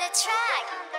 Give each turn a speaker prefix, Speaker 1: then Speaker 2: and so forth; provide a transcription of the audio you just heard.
Speaker 1: the track.